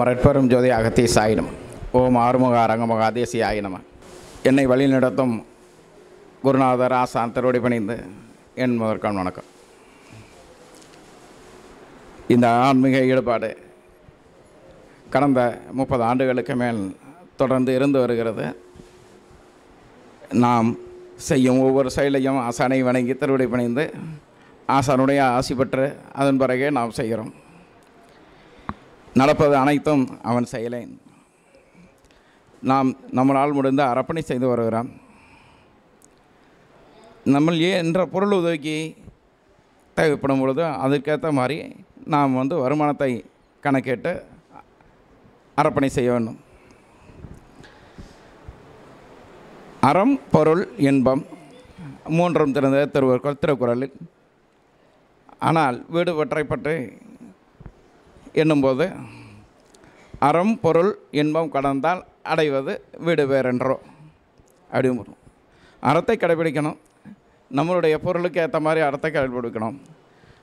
மரட்பெரும் ஜோதி அகத்தி சாயினம். ஓம் ஆறுமுக அரங்கமுக ஆதேசி ஆயினம என்னை வழிநடத்தும் குருநாதர் ஆசான் திருவடி பணிந்து என் முதற்கான் வணக்கம். இந்த ஆன்மீக ஈடுபாடு கடந்த முப்பது ஆண்டுகளுக்கு மேல் தொடர்ந்து இருந்து வருகிறது. நாம் செய்யும் ஒவ்வொரு செயலையும் ஆசானை வணங்கி திருவிடை பணிந்து ஆசானுடைய ஆசி பெற்று அதன் பிறகே நாம் செய்கிறோம். நடப்பது அனைத்தும் அவன் செயலை. நாம் நம்மளால் முடிந்த அரப்பணை செய்து வருகிறோம் நம்ம என்ற பொருள் உதவிக்கு தேவைப்படும் பொழுது அதுக்கேற்ற மாதிரி நாம் வந்து வருமானத்தை கணக்கிட்டு அரப்பணை செய்ய வேண்டும். அறம் பொருள் இன்பம் மூன்றும் திறந்த திருவருக்குள் திருக்குறளில். ஆனால் வீடு பற்றை என்னும்போது அறம் பொருள் இன்பம் கடந்தால் அடைவது வீடு வேறென்றோ. அப்படின்னு அறத்தை கடைபிடிக்கணும். நம்மளுடைய பொருளுக்கு ஏற்ற மாதிரி அறத்தை கடைபிடிக்கணும்.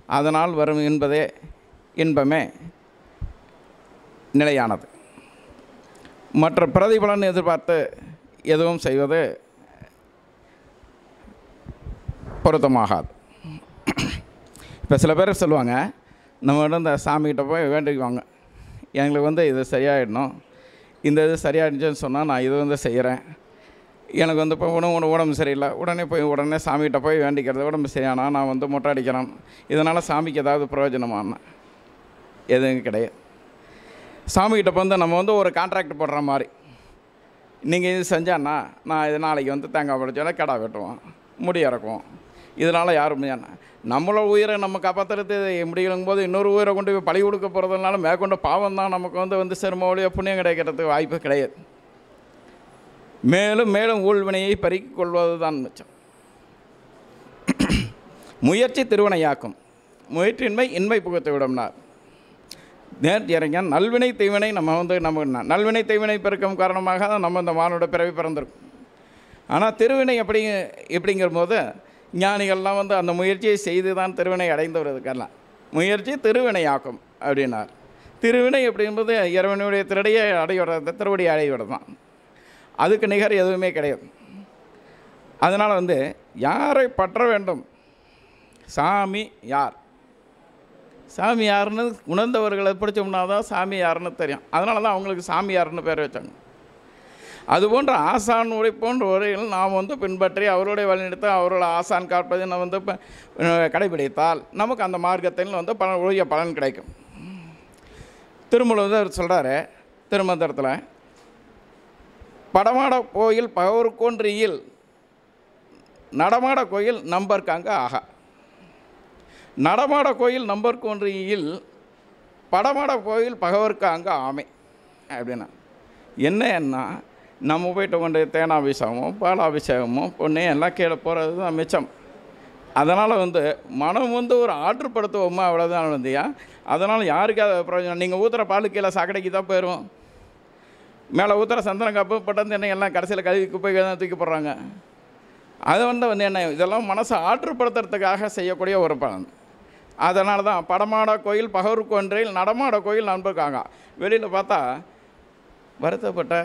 அதனால் வரும் என்பதே இன்பமே நிலையானது. மற்ற பிரதிபலன் எதிர்பார்த்து எதுவும் செய்வது பொருத்தமாகாது. இப்போ சில பேர் சொல்லுவாங்க நம்ம இந்த சாமிகிட்ட போய் வேண்டிக்குவாங்க. எங்களுக்கு வந்து இது சரியாயிடணும். இந்த இது சரியாயிடுச்சுன்னு சொன்னால் நான் இது வந்து செய்கிறேன் எனக்கு வந்து இப்போ உணவு உடம்பு சரியில்லை. உடனே போய் உடனே சாமிகிட்ட போய் வேண்டிக்கிறது உடம்பு சரியானா நான் வந்து மொட்டை அடிக்கிறேன் இதனால் சாமிக்கு ஏதாவது பிரயோஜனமான? எதுவும் கிடையாது. சாமிகிட்ட வந்து நம்ம வந்து ஒரு கான்ட்ராக்ட் போடுற மாதிரி. நீங்கள் இது செஞ்சான்னா நான் இது நாளைக்கு வந்து தேங்காய் படைச்சோன்னா கடா வெட்டுவோம். முடி இறக்குவோம் இதனால் யாரும் முடியாது. நம்மளோட உயிரை நம்ம காப்பாற்றுறது முடியலங்கும் போது இன்னொரு உயிரை கொண்டு போய் பழி கொடுக்க போகிறதுனால மேற்கொண்டு பாவம் தான் நமக்கு வந்து வந்து சிரம வழியாக புண்ணியம் கிடைக்கிறதுக்கு வாய்ப்பு கிடையாது. மேலும் மேலும் ஊழ்வினையை பறிக்கிக் கொள்வது தான் மிச்சம். முயற்சி திருவினையாக்கும் முயற்சியின்மை இன்மை புகுத்து விடும்னார். நேர்த்தி நல்வினை தீவினை நம்ம வந்து நம்ம நல்வினை தீவினை பெருக்கம் காரணமாக தான் நம்ம இந்த மானோட பிறவி பிறந்திருக்கும். ஆனால் திருவினை எப்படி எப்படிங்கிற போது ஞானிகள்லாம் வந்து அந்த முயற்சியை செய்து தான் திருவினை அடைந்தவர்களுக்கெல்லாம் முயற்சி திருவினையாக்கும் அப்படின்னார். திருவினை அப்படின்பது இறைவனுடைய திருடையை அடைவிட திருவடியை அடைவிட தான் அதுக்கு நிகர் எதுவுமே கிடையாது. அதனால் வந்து யாரை பற்ற வேண்டும்? சாமி யார்? சாமி யாருன்னு உணர்ந்தவர்களை பிடிச்சோம்னா தான் சாமி யாருன்னு தெரியும். அதனால தான் அவங்களுக்கு சாமி யாருன்னு பேர் வச்சாங்க. அதுபோன்ற ஆசான் உரை போன்ற உரைகள் நாம் வந்து பின்பற்றி அவருடைய வழிநடத்த அவரோட ஆசான் காப்பதை நம்ம வந்து கடைபிடித்தால் நமக்கு அந்த மார்க்கத்தில் வந்து பலன் உரிய பலன் கிடைக்கும். திருமூலர் சொல்கிறாரு திருமந்திரத்தில் படமாட கோயில் பகவருக்கொன்றியில் நடமாட கோயில் நம்பர்க்காங்க ஆகா. நடமாட கோயில் நம்பர்கொன்றியில் படமாட கோயில் பகவர்க்காங்க ஆமை. அப்படின்னா என்னன்னா நம்ம போயிட்டு கொண்டு தேனாபிஷேகமோ பாலாபிஷேகமோ பொண்ணு எல்லாம் கீழே போகிறது தான் மிச்சம். அதனால் வந்து மனம் வந்து ஒரு ஆற்றுப்படுத்துவோமா? அவ்வளோதான் வந்தியா? அதனால் யாருக்கு அது பிரயோஜனம்? நீங்கள் ஊற்றுற பால் கீழே சாக்கடைக்கு தான் போயிடும் மேலே ஊற்றுற சந்தன காப்பு பட்டம் தென்னை எல்லாம் கடைசியில் கழுவி குப்பை தான் தூக்கி போடுறாங்க. அது வந்து வந்து என்ன இதெல்லாம் மனசை ஆற்றுப்படுத்துறதுக்காக செய்யக்கூடிய ஒரு பலன். அதனால தான் படமாட கோயில் பகவர் கொன்றையில் நடமாட கோயில் நண்பருக்காங்க வெளியில் பார்த்தா வருத்தப்பட்ட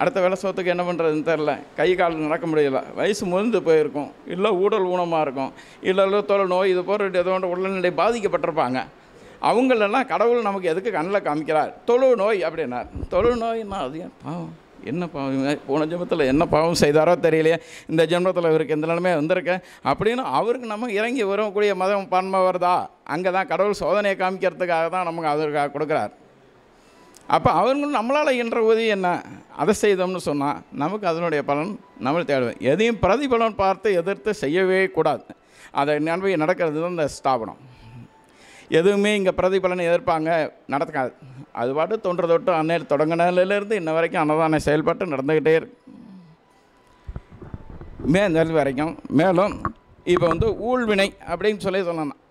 அடுத்த வேலை சோத்துக்கு என்ன பண்ணுறதுன்னு தெரில கை கால் நடக்க முடியல. வயசு முதிர்ந்து போயிருக்கும். இல்லை ஊடல் ஊனமாக இருக்கும். இல்லை தோல் நோய் இது போன்ற ஏதோ ஒன்று உடல்நிலை பாதிக்கப்பட்டிருப்பாங்க. அவங்களெல்லாம் கடவுள் நமக்கு எதுக்கு கண்ணில் காமிக்கிறார்? தொழு நோய் அப்படின்னார். தொழு நோய்னா அது பாவம்? என்ன பாவம்? போன ஜென்மத்தில் என்ன பாவம் செய்தாரோ தெரியலையே. இந்த ஜென்மத்தில் இவருக்கு எந்த நிலமே வந்திருக்க? அப்படின்னு அவருக்கு நம்ம இறங்கி வரக்கூடிய மதம் பன்மை வருதா? அங்கே தான் கடவுள் சோதனையை காமிக்கிறதுக்காக தான் நமக்கு அதற்காக கொடுக்குறார். அப்போ அவங்களும் நம்மளால் இயன்ற உதவி என்ன? அதை செய்தோம்னு சொன்னால் நமக்கு அதனுடைய பலன் நம்ம தேடுவோம் எதையும் பிரதிபலன் பார்த்து எதிர்த்து செய்யவே கூடாது. அதை நன்மை நடக்கிறது தான் இந்த ஸ்தாபனம். எதுவுமே இங்கே பிரதிபலன் எதிர்ப்பாங்க நடக்காது. அது பாட்டு தொன்று தொட்டு அன்னையில் தொடங்கினதுலேருந்து இன்ன வரைக்கும் அன்னதானம் செயல்பாட்டு நடந்துக்கிட்டே இருக்கு. மே நெல் வரைக்கும். மேலும் இப்போ வந்து ஊழ்வினை அப்படின்னு சொல்லி சொல்லலாம்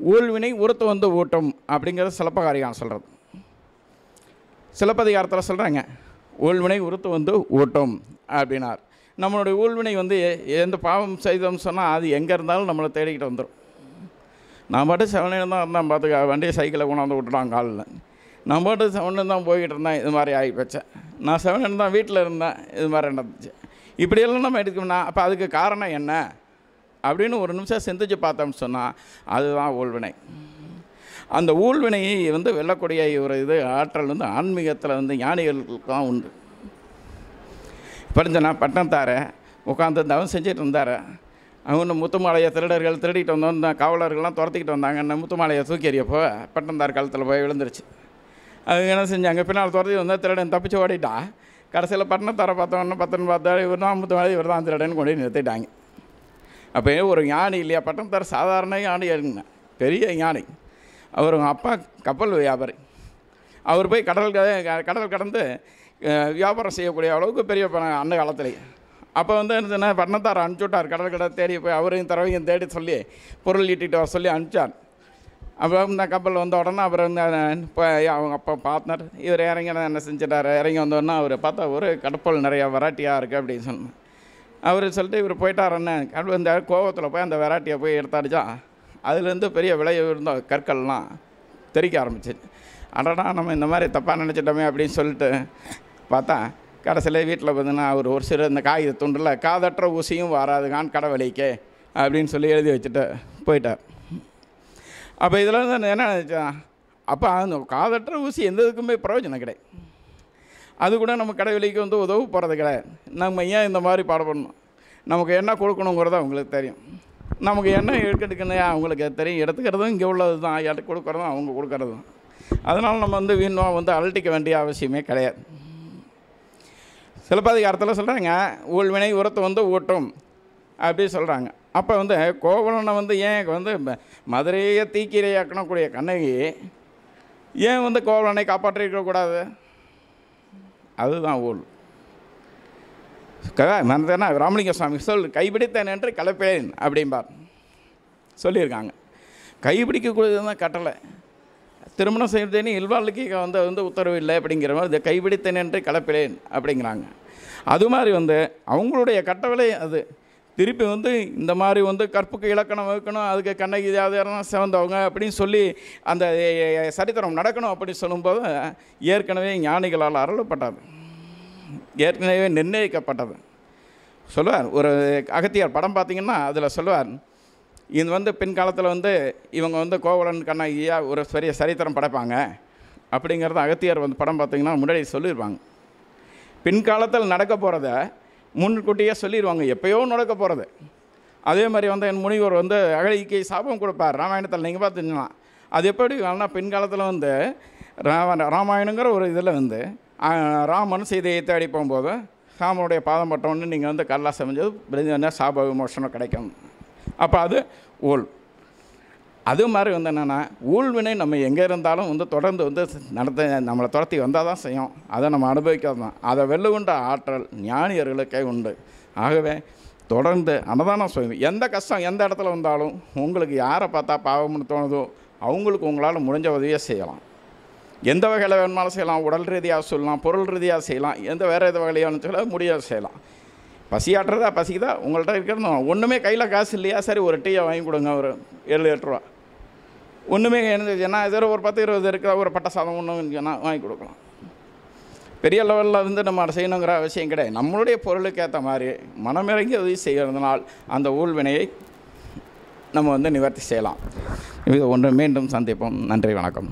ஊழ்வினை உறுத்து வந்து ஊட்டும் அப்படிங்கிறது சிலப்பகாரியம் சொல்கிறது சிலப்பதிகாரத்தில் சொல்கிறாங்க ஊழ்வினை உறுத்து வந்து ஊட்டும் அப்படின்னார். நம்மளுடைய ஊழ்வினை வந்து எந்த பாவம் செய்தோம்னு சொன்னால் அது எங்கே இருந்தாலும் நம்மளை தேடிக்கிட்டு வந்துடும் நான் பாட்டு செவனையில் தான் இருந்தேன் பார்த்துக்க வண்டியை சைக்கிளை கொண்டாந்து விட்டுட்டான் காலில். நான் பாட்டு செவனில் தான் போய்கிட்டு இருந்தேன் இது மாதிரி ஆகி போச்சேன் நான் செவன் தான் வீட்டில் இருந்தேன் இது மாதிரி நடந்துச்சு. இப்படியெல்லாம் நம்ம எடுக்கணும்னா அப்போ அதுக்கு காரணம் என்ன? அப்படின்னு ஒரு நிமிஷம் சிந்திச்சு பார்த்தோம்னு சொன்னால் அதுதான் ஊழ்வினை அந்த ஊழ்வினையை வந்து வெல்லக்கூடிய ஒரு இது ஆற்றல் வந்து ஆன்மீகத்தில் வந்து ஞானிகளுக்கு தான் உண்டு. படிஞ்சனா பட்டணத்தார உட்காந்து தவம் செஞ்சுட்டு இருந்தார். அவங்க முத்துமாலையை திருடர்கள் திருடிட்டு வந்தோம் இந்த காவலர்கள்லாம் துரத்திக்கிட்டு வந்தாங்க. என்ன முத்துமாலையை தூக்கி எறியப்போ பட்டணத்தார் காலத்தில் போய் விழுந்துருச்சு. அவங்க என்ன செஞ்சாங்க? பின்னால் துரத்தி வந்தால் திருடன் தப்பிச்சு ஓடிட்டா. கடைசியில் பட்டணத்தாரை பார்த்தோன்னு பத்தன் பார்த்தா இவர் தான் முத்துமாலை இவர் தான் திருடன்னு கொண்டு நிறுத்திட்டாங்க. அப்போ ஒரு ஞானி இல்லையா? பட்டணத்தார் சாதாரண ஞானி இருங்க பெரிய ஞானி. அவர் அப்பா கப்பல் வியாபாரி. அவர் போய் கடல் கடல் கடந்து வியாபாரம் செய்யக்கூடிய அளவுக்கு பெரிய பணம் அந்த காலத்துலேயே அப்போ வந்து என்ன பண்ணத்தார் அனுப்பிச்சுட்டார். கடல் கடை தேடி போய் அவரையும் தரவையும் தேடி சொல்லி பொருள் ஈட்டிட்டு வர சொல்லி அனுப்பிச்சார். அப்போ இந்த கப்பல் வந்த உடனே அவர் இந்த இப்போ அவங்க அப்பா பார்த்தார் இவர் இறங்கி என்ன செஞ்சிட்டார்? இறங்கி வந்தோடனே அவர் பார்த்தா ஒரு கடப்பல் நிறையா வெரைட்டியாக இருக்குது அப்படின்னு சொன்னேன் அவர் சொல்லிட்டு இவர் போயிட்டார் என்ன கடவுள் இந்த கோவத்தில் போய் அந்த வெரைட்டியை போய் எடுத்தாடிச்சா அதுலேருந்து பெரிய விலை இருந்த கற்கள்லாம் தெறிக்க ஆரம்பிச்சிச்சு அடடா நம்ம இந்த மாதிரி தப்பாக நினச்சிட்டோமே அப்படின்னு சொல்லிட்டு பார்த்தா கடைசியில் வீட்டில் பார்த்தீங்கன்னா அவர் ஒரு சிறு இந்த காகித துண்டில் காதற்ற ஊசியும் வராதுகான் கடை விலைக்கே அப்படின்னு சொல்லி எழுதி வச்சுட்டு போயிட்டார். அப்போ இதில் வந்து என்ன நினச்சா அப்போ அந்த காதற்ற ஊசி எந்த இதுக்குமே பிரயோஜனம் கிடையாது. அது கூட நம்ம கடை விலைக்கு வந்து உதவு போகிறது கிடையாது. நம்ம ஏன் இந்த மாதிரி பாடுபடணும்? நமக்கு என்ன கொடுக்கணுங்கிறத அவங்களுக்கு தெரியும். நமக்கு என்ன எடுக்கிறதுக்குன்னு அவங்களுக்கு தெரியும். எடுத்துக்கிறதும் இங்கே உள்ளது தான். எடுத்து கொடுக்குறதும் அவங்க கொடுக்குறதும். அதனால் நம்ம வந்து வீணாக வந்து அழட்டிக்க வேண்டிய அவசியமே கிடையாது. சிலப்பதிகாரத்தில் சொல்கிறாங்க ஊழ்வினை உரத்தை வந்து ஊட்டும். அப்படி சொல்கிறாங்க அப்போ வந்து கோவலனை வந்து ஏன் வந்து ம- மதுரையை தீக்கிரையாக்கணக்கூடிய கண்ணகி ஏன் வந்து கோவலனை காப்பாற்றிருக்க கூடாது அதுதான் ஊழ். மறந்தேன்னா ராமலிங்க சுவாமி சொல் கைப்பிடித்தேன் என்று கலப்பேன் அப்படிம்பார். சொல்லியிருக்காங்க. கைப்பிடிக்கக்கூடியது தான் கட்டளை. திருமணம் செய்வதேனே இல்வாழ்க்கை வந்து வந்து உத்தரவு இல்லை அப்படிங்கிற மாதிரி இந்த கைப்பிடித்தேன் என்று கலப்பிலேன் அப்படிங்கிறாங்க. அது மாதிரி வந்து அவங்களுடைய கட்டளை அது. திருப்பி வந்து இந்த மாதிரி வந்து கற்புக்கு இலக்கணம் வைக்கணும் அதுக்கு கண்ணகி யாதெல்லாம் சிவந்தவங்க அப்படின்னு சொல்லி அந்த சரித்திரம் நடக்கணும் அப்படின்னு சொல்லும்போது ஏற்கனவே ஞானிகளால் அருளப்பட்டது. ஏற்கனவே நிர்ணயிக்கப்பட்டது. சொல்லுவார் ஒரு அகத்தியார் படம் பார்த்தீங்கன்னா அதில் சொல்லுவார் இது வந்து பின்காலத்தில் வந்து இவங்க வந்து கோவலன் கண்ணகியா ஒரு பெரிய சரித்திரம் படைப்பாங்க அப்படிங்கிறத அகத்தியார் வந்து படம் பார்த்தீங்கன்னா முன்னாடி சொல்லியிருப்பாங்க பின்காலத்தில் நடக்க போகிறத முன்கூட்டியே சொல்லிடுவாங்க எப்பயோ நடக்க போகிறது அதே மாதிரி வந்து என் முனிவர் வந்து அகழிக்கு சாபம் கொடுப்பார் ராமாயணத்தில் நீங்கள் பார்த்துக்கலாம் அது எப்படி ஆனால் பின்காலத்தில் வந்து ராம ராமாயணங்கிற ஒரு இதில் வந்து ராமன் சீதையை தேடி போகும்போது ராமனுடைய பாதம் பட்டவொன்னு நீங்கள் வந்து கல்லா செஞ்சது சாப விமோசனம் கிடைக்கும். அப்போ அது ஊழ். அது மாதிரி வந்து என்னென்னா ஊழ்வினை நம்ம எங்கே இருந்தாலும் வந்து தொடர்ந்து வந்து நடத்த நம்மளை துரத்தி வந்தால் தான் செய்யும். அதை நம்ம அனுபவிக்கிறது தான். அதை வெல்லுகின்ற ஆற்றல் ஞானியர்களுக்கே உண்டு. ஆகவே தொடர்ந்து அன்னதானம் செய்யும் எந்த கஷ்டம் எந்த இடத்துல வந்தாலும் உங்களுக்கு யாரை பார்த்தா பாவம்னு தோணுதோ அவங்களுக்கு உங்களால் முடிஞ்ச உதவியை செய்யலாம். எந்த வகையில் வேணுமாலும் செய்யலாம். உடல் ரீதியாக சொல்லலாம் பொருள் ரீதியாக செய்யலாம். எந்த வேறு எது வகையான சொல்ல முடியாது செய்யலாம். பசியாட்டுறதா பசிக்குதா? உங்கள்கிட்ட இருக்கிறது ஒன்றுமே கையில் காசு இல்லையா? சரி ஒரு டீயை வாங்கி கொடுங்க ஒரு ஏழு எட்டு ரூபா. ஒன்றுமே இருந்துச்சுன்னா ஏதோ ஒரு பத்து இருபது இருக்கிற ஒரு பட்ட சாதம் ஒன்று வாங்கி கொடுக்கலாம். பெரிய லெவலில் வந்து நம்ம அதை செய்யணுங்கிற அவசியம் கிடையாது. நம்மளுடைய பொருளுக்கு ஏற்ற மாதிரி மனமிறங்கி உதவி செய்கிறதுனால் அந்த ஊழ்வினையை நம்ம வந்து நிவர்த்தி செய்யலாம். இது ஒன்று மீண்டும் சந்திப்போம். நன்றி வணக்கம்.